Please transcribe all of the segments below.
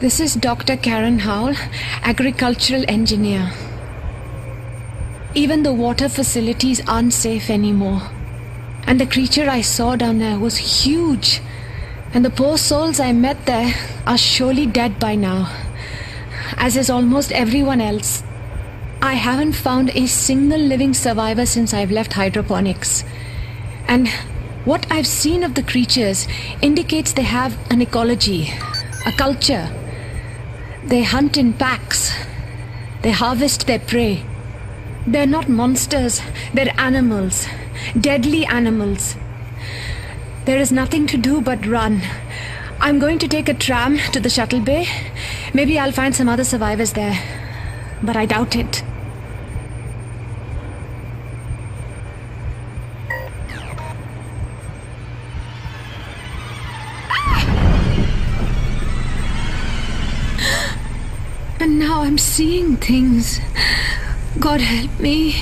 This is Dr. Karen Howell, agricultural engineer. Even the water facilities aren't safe anymore. And the creature I saw down there was huge. And the poor souls I met there are surely dead by now. As is almost everyone else. I haven't found a single living survivor since I've left hydroponics. And what I've seen of the creatures indicates they have an ecology, a culture. They hunt in packs. They harvest their prey. They're not monsters, they're animals. Deadly animals. There is nothing to do but run. I'm going to take a tram to the shuttle bay. Maybe I'll find some other survivors there. But I doubt it. Things. God help me.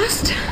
Over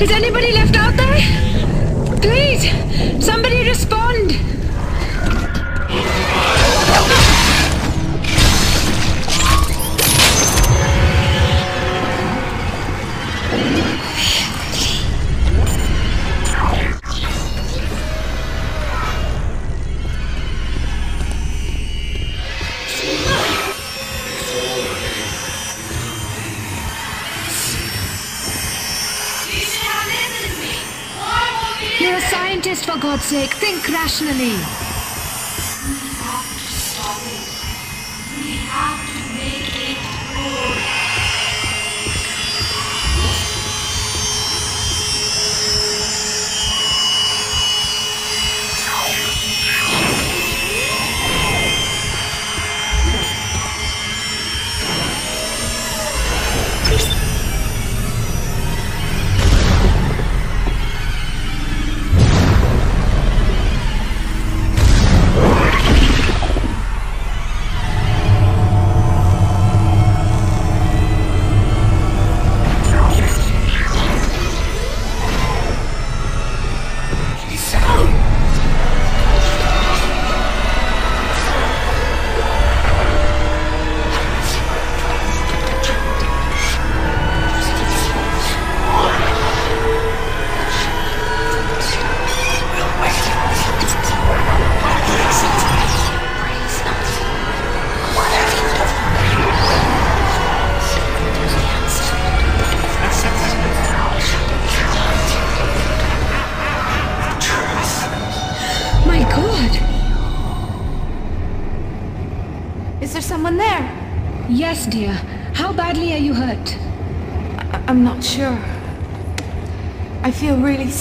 Is anybody left out there? Please, somebody respond. Think rationally.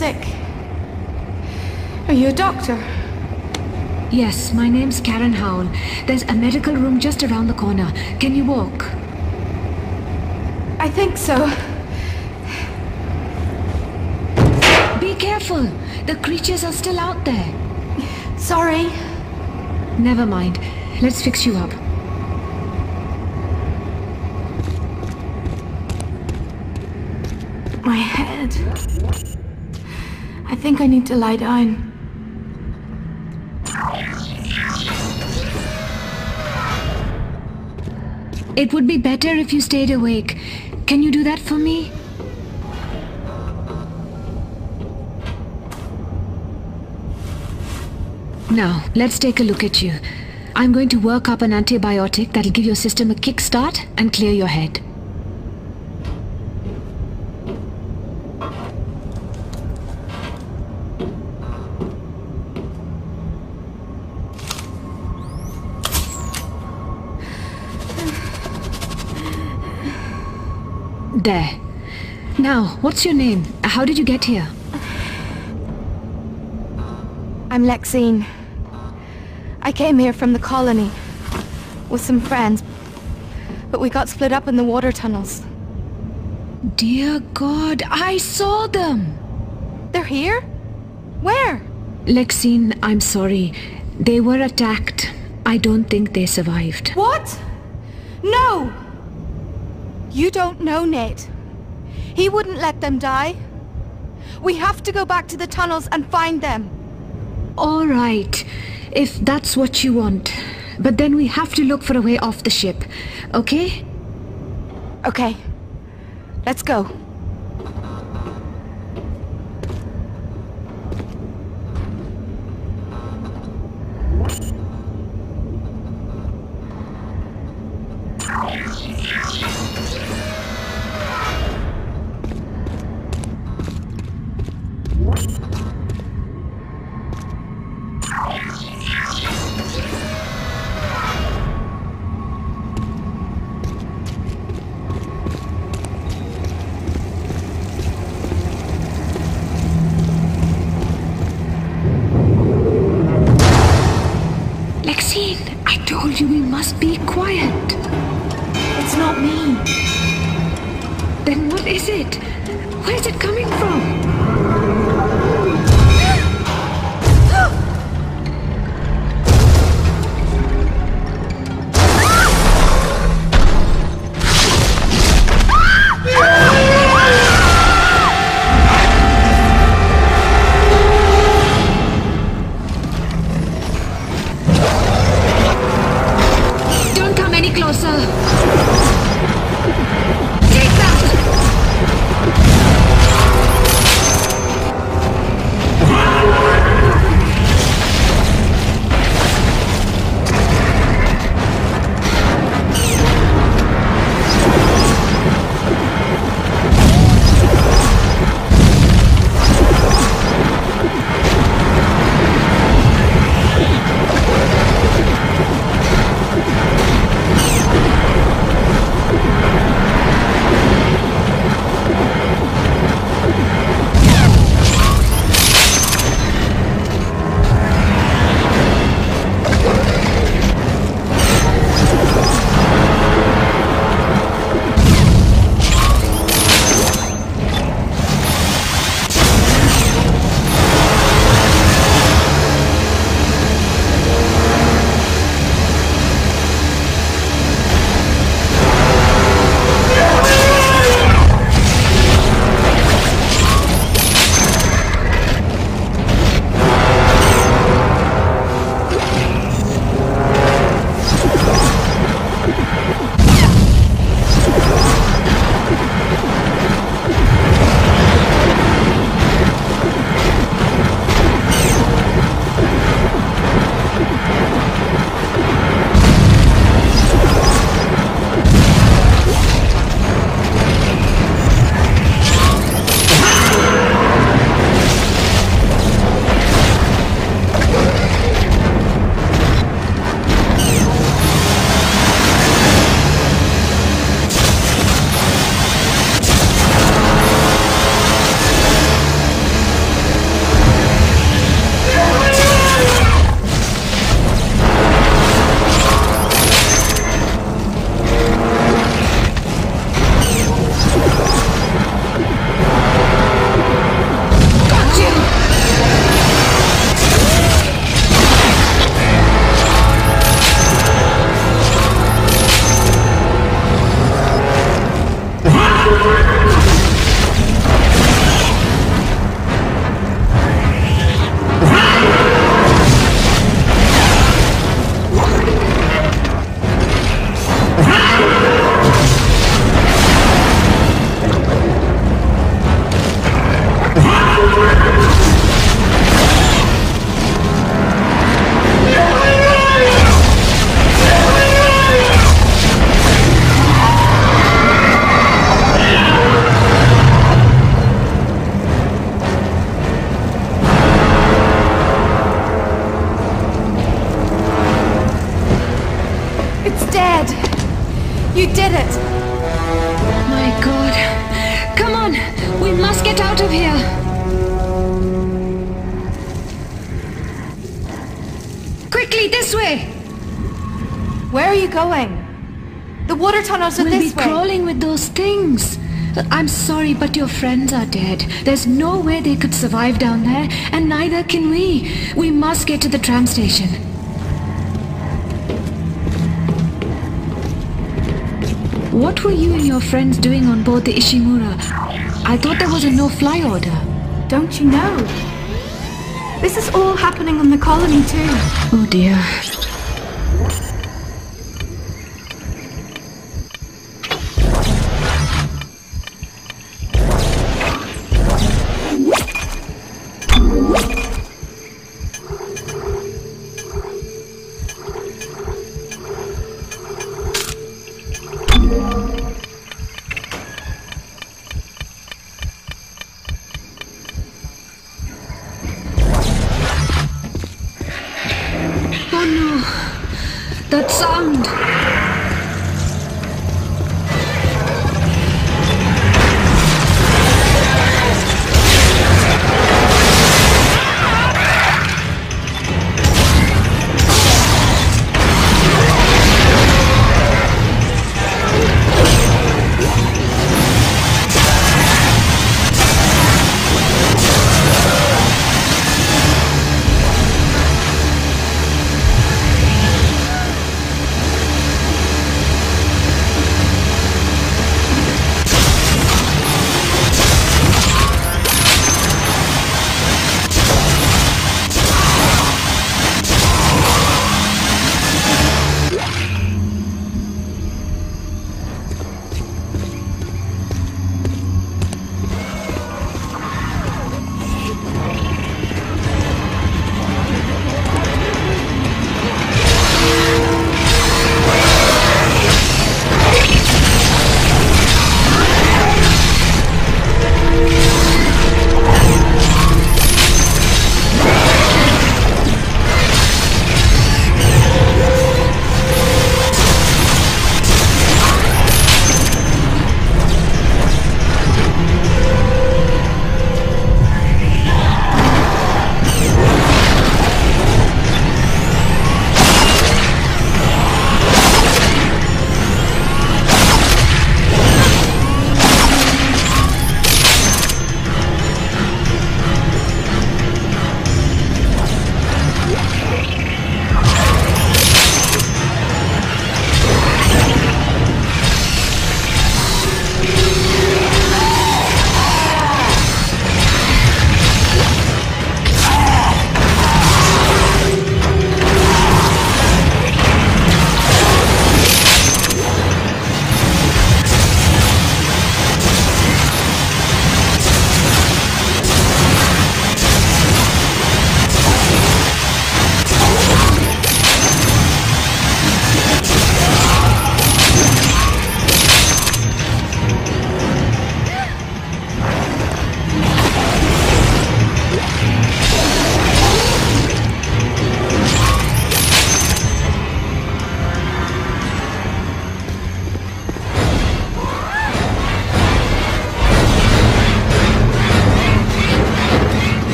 Sick. Are you a doctor? Yes, my name's Karen Howell. There's a medical room just around the corner. Can you walk? I think so. Be careful. The creatures are still out there. Sorry. Never mind. Let's fix you up. My head. I think I need to lie down. It would be better if you stayed awake. Can you do that for me? Now, let's take a look at you. I'm going to work up an antibiotic that'll give your system a kickstart and clear your head. What's your name? How did you get here? I'm Lexine. I came here from the colony with some friends, but we got split up in the water tunnels. Dear God, I saw them! They're here? Where? Lexine, I'm sorry. They were attacked. I don't think they survived. What? No! You don't know Nate. He wouldn't let them die. We have to go back to the tunnels and find them. All right, if that's what you want. But then we have to look for a way off the ship, okay? Okay. Let's go. This be way. crawling with those things. I'm sorry, but your friends are dead. There's no way they could survive down there, and neither can we. We must get to the tram station. What were you and your friends doing on board the Ishimura? I thought there was a no-fly order. Don't you know? This is all happening on the colony too. Oh dear. Sound!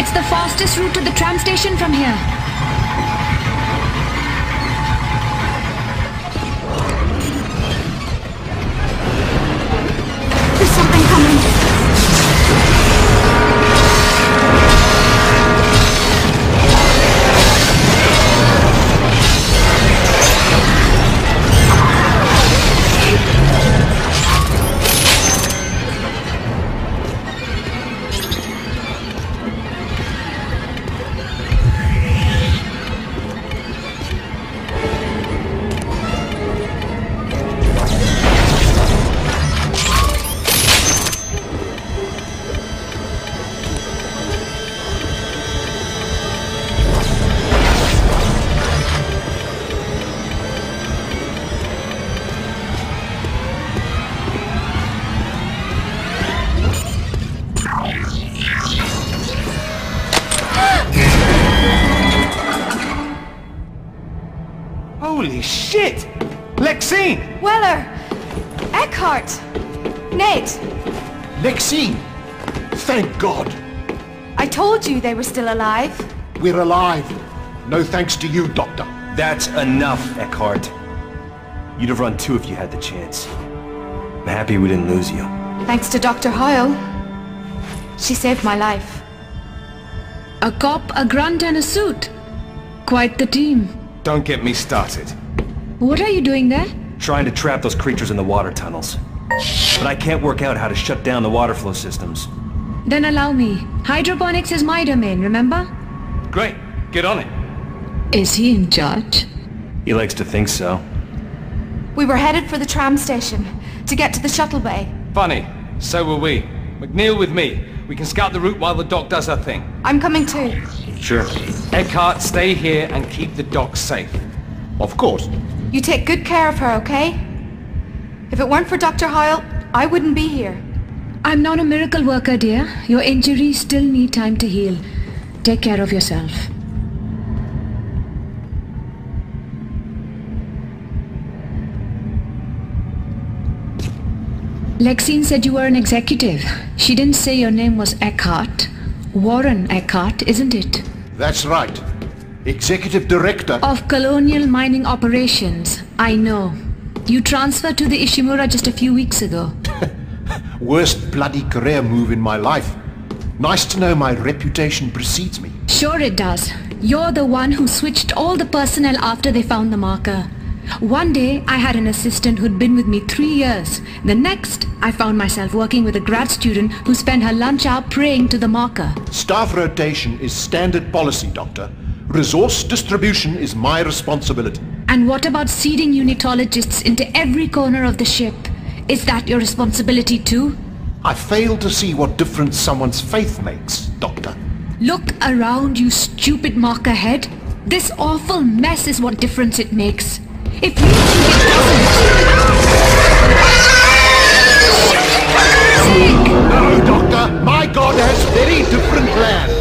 It's the fastest route to the tram station from here. Holy shit! Lexine! Weller! Eckhardt! Nate! Lexine! Thank God! I told you they were still alive. We're alive. No thanks to you, Doctor. That's enough, Eckhardt. You'd have run too if you had the chance. I'm happy we didn't lose you. Thanks to Dr. Howell. She saved my life. A cop, a grunt, and a suit. Quite the team. Don't get me started. What are you doing there? Trying to trap those creatures in the water tunnels. But I can't work out how to shut down the water flow systems. Then allow me. Hydroponics is my domain, remember? Great, get on it. Is he in charge? He likes to think so. We were headed for the tram station to get to the shuttle bay. Funny. So were we. McNeill with me. We can scout the route while the doc does her thing. I'm coming too. Sure. Eckhardt, stay here and keep the doc safe. Of course. You take good care of her, okay? If it weren't for Dr. Howell, I wouldn't be here. I'm not a miracle worker, dear. Your injuries still need time to heal. Take care of yourself. Lexine said you were an executive. She didn't say your name was Eckhardt. Warren Eckhardt, isn't it? That's right. Executive Director. Of Colonial Mining Operations. I know. You transferred to the Ishimura just a few weeks ago. Worst bloody career move in my life. Nice to know my reputation precedes me. Sure it does. You're the one who switched all the personnel after they found the marker. One day, I had an assistant who'd been with me three years. The next, I found myself working with a grad student who spent her lunch hour praying to the marker. Staff rotation is standard policy, Doctor. Resource distribution is my responsibility. And what about seeding unitologists into every corner of the ship? Is that your responsibility too? I fail to see what difference someone's faith makes, Doctor. Look around, you stupid marker head. This awful mess is what difference it makes. If you think it doesn't... Doctor. My god has very different plans.